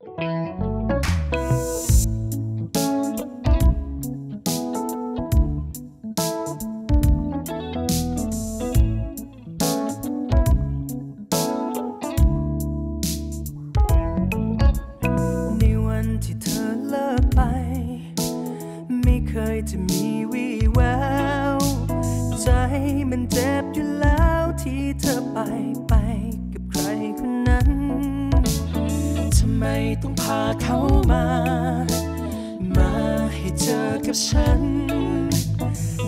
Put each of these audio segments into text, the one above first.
จะมีวี่แวว ใจมันเจ็บอยู่แล้วที่เธอไป ต้องพาเขามา มาให้เจอกับฉัน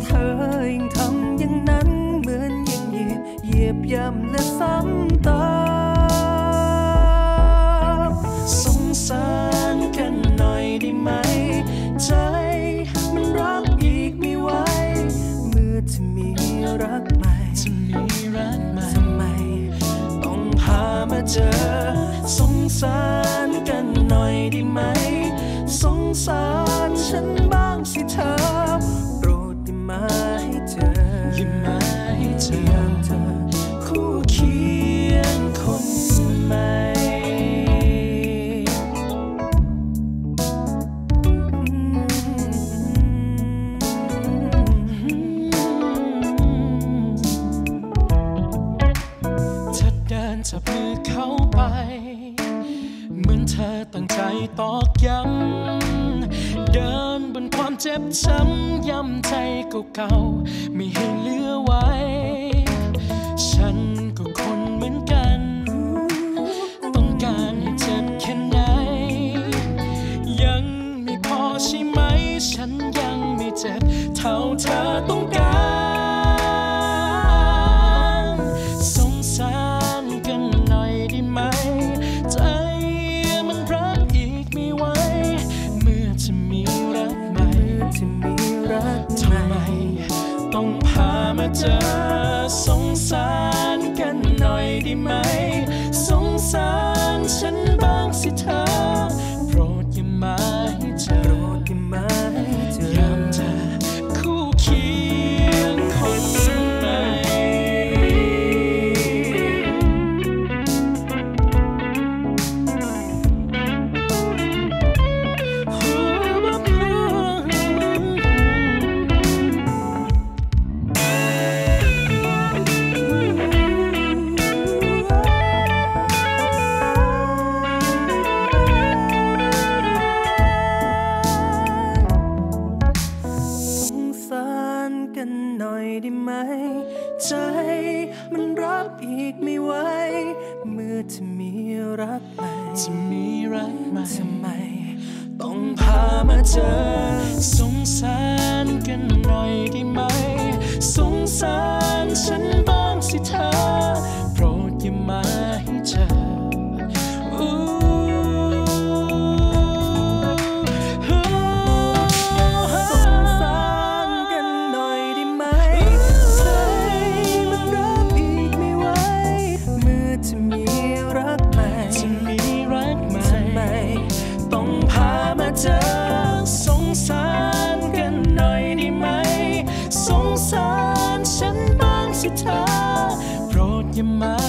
เธอยังทำอย่างนั้นเหมือนยังเหยียบเหยียบย่ำและซ้ำเติมสงสาร เจอ สงสารกันหน่อยได้ไหม สงสารฉันบ้างสิเธอ อนเธอตั้งใจตอกย้ำเดินบนความเจ็บช้ำย้ำใจเก่าๆไม่ให้เลือ จะมีรักใหทำไมม่ ต้องพามาเจอสงสารกันหน่อยได้ไหม อยได้ไหม ใจมันรับอีกไม่ไหวเมื่อจะมีรักใหม่จะมีรักใหม่ทำไม ต้องพามาเจอ สงสารกันหน่อยได้ไหม สงสารฉันบ้าง สง